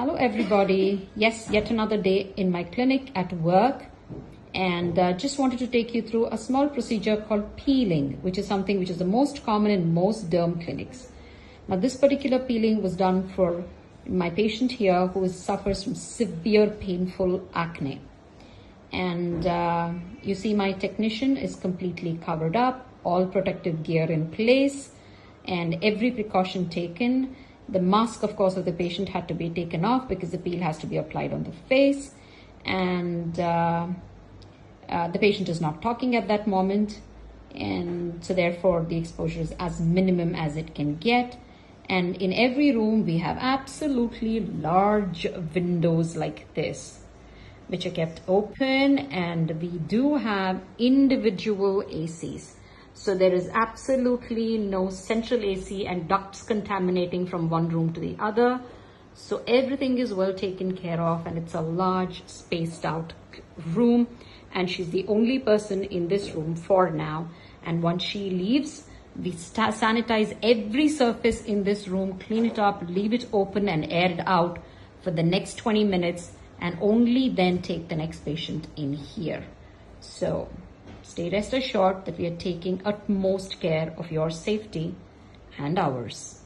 Hello, everybody. Yes, yet another day in my clinic at work. And uh, just wanted to take you through a small procedure called peeling, which is something which is the most common in most derm clinics. Now, this particular peeling was done for my patient here who suffers from severe painful acne. And uh, you see my technician is completely covered up, all protective gear in place, and every precaution taken the mask, of course, of the patient had to be taken off because the peel has to be applied on the face. And uh, uh, the patient is not talking at that moment. And so therefore the exposure is as minimum as it can get. And in every room, we have absolutely large windows like this, which are kept open. And we do have individual ACs. So there is absolutely no central AC and ducts contaminating from one room to the other. So everything is well taken care of and it's a large spaced out room and she's the only person in this room for now. And once she leaves, we sanitize every surface in this room, clean it up, leave it open and aired out for the next 20 minutes and only then take the next patient in here. So Stay rest assured that we are taking utmost care of your safety and ours.